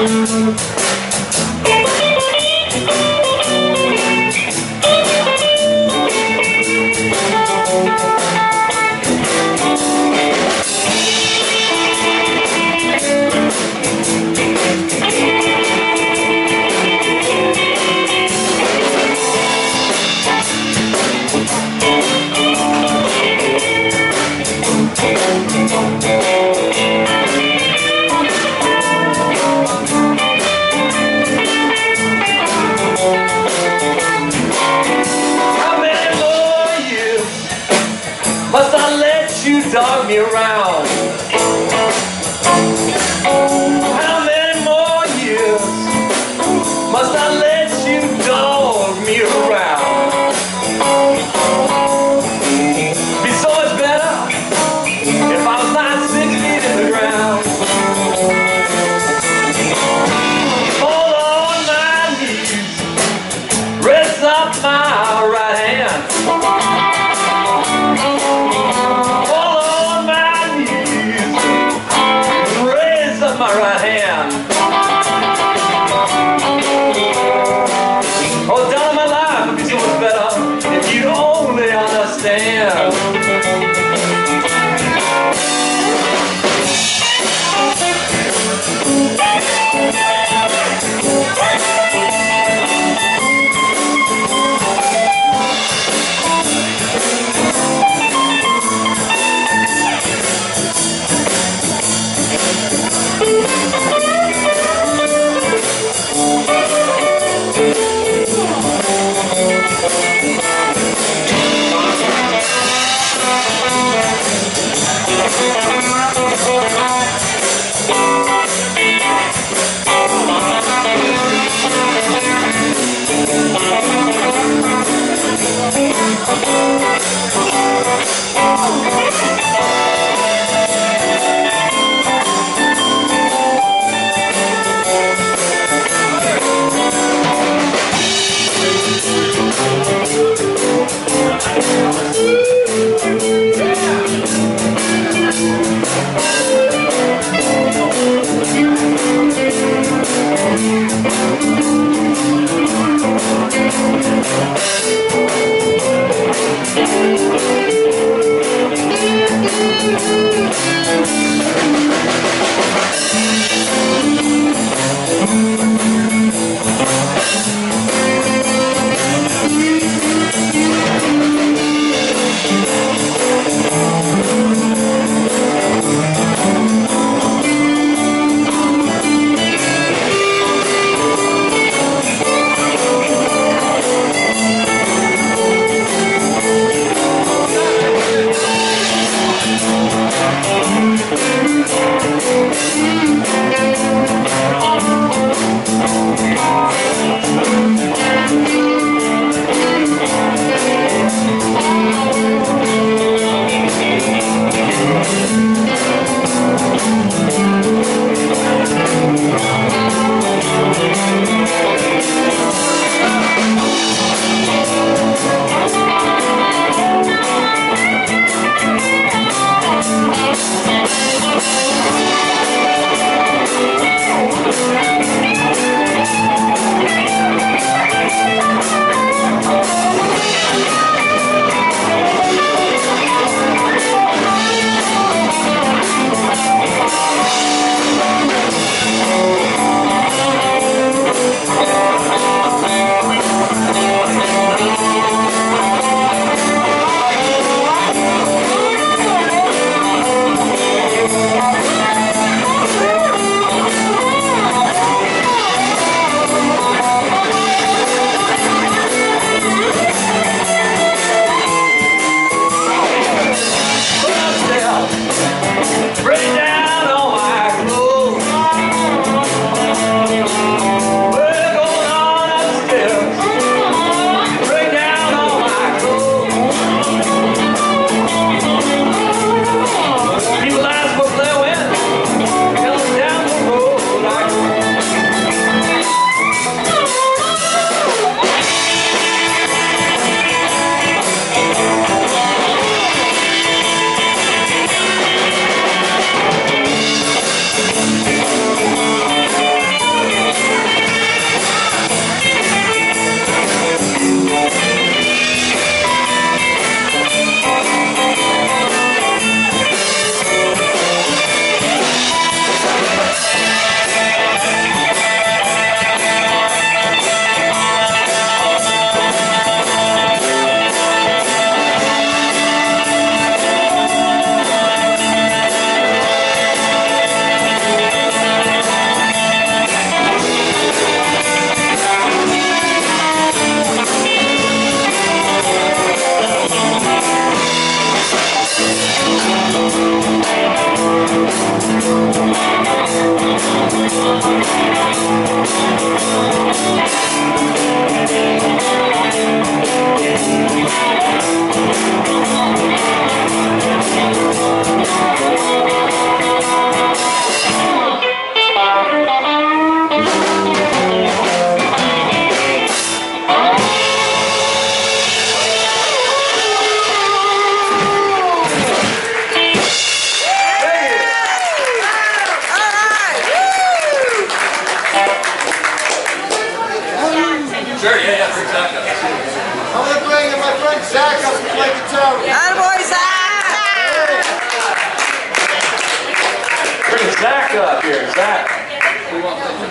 How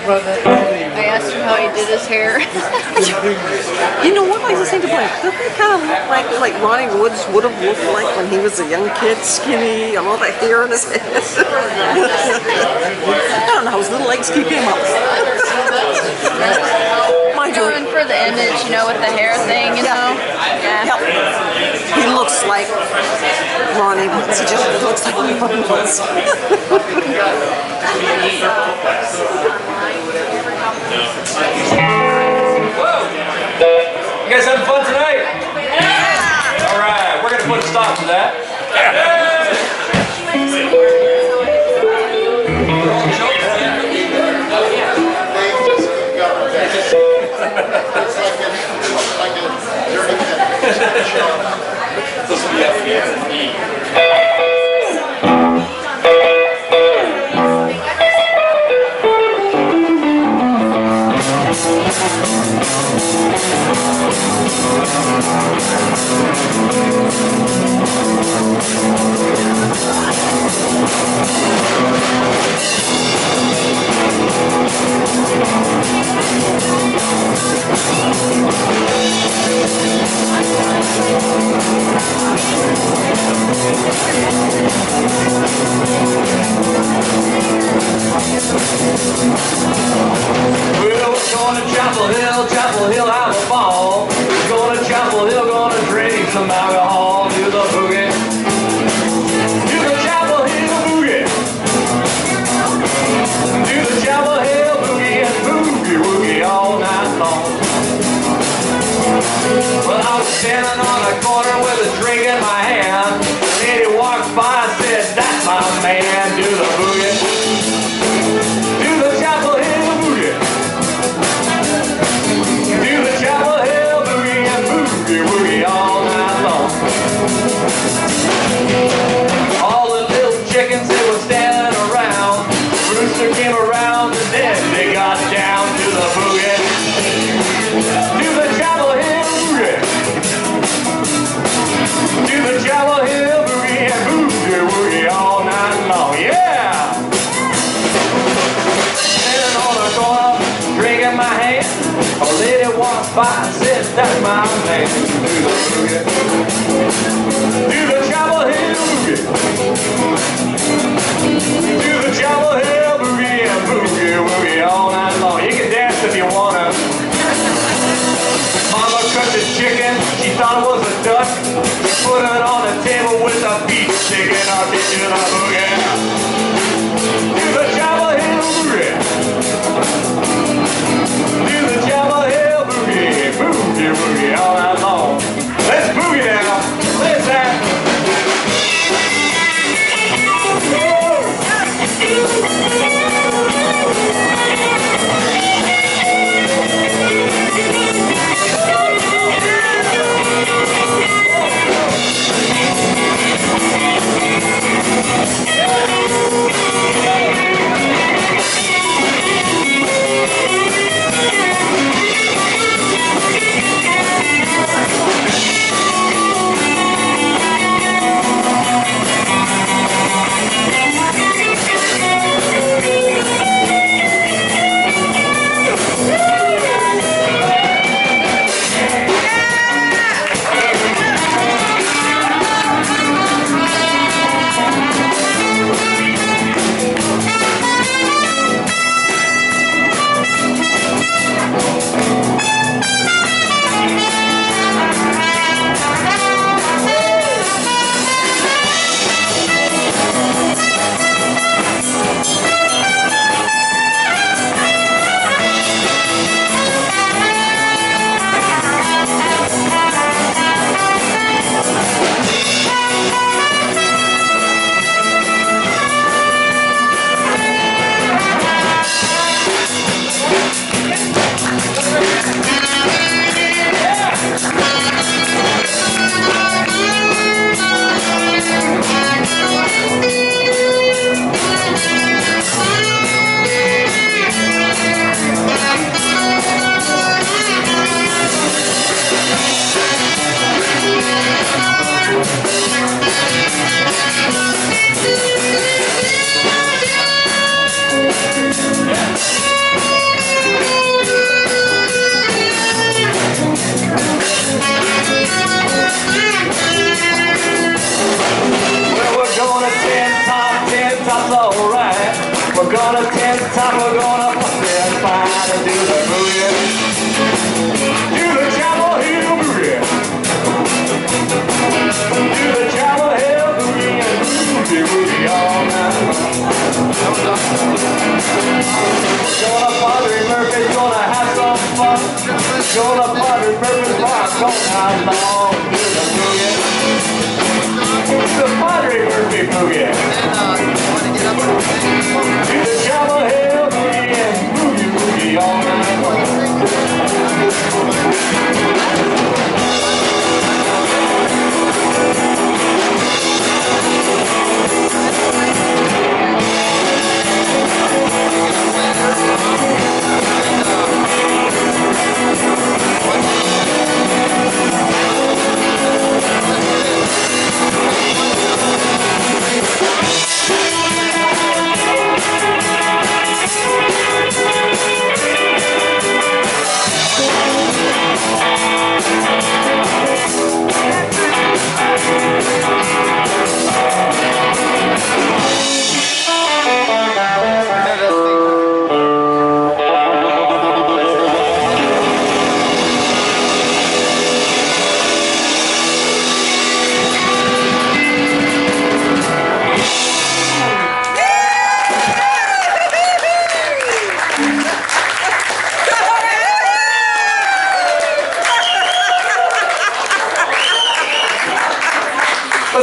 I asked him how he did his hair. You know what? I just think to it. Doesn't kind of look like like Ronnie Woods would have looked like when he was a young kid, skinny, and all that hair in his head? I don't know how his little legs keep him up. Mind you, Going for the image, you know, with the hair thing, you know? Yeah. Yep. He looks like Ronnie Woods. He just looks like Ronnie Woods. You guys having fun tonight? Yeah! All right, we're gonna put a stop to that. It's Dos minha filha. Said, that's my man. Do the boogie. Chapel Hill boogie. Do the Chapel Hill boogie and boogie woogie all night long. You can dance if you wanna. Mama cooked the chicken, she thought it was a duck. We put it on gonna test top, we're gonna fuck it, find out do the booty. Do the chapel hill. Do the chapel hill and all night. Gonna Padre Murphy's gonna have some fun. Gonna Padre Murphy's gonna go out long. Do the boogie, the Padre Murphy booty.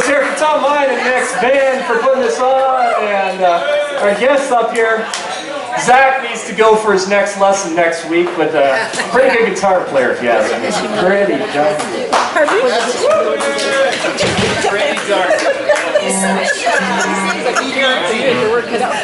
Let's hear it for Tom Mine and Nick's band for putting this on. And uh, our guest up here, Zach needs to go for his next lesson next week with a pretty good guitar player, if you ask me. Pretty darn good. Work it out.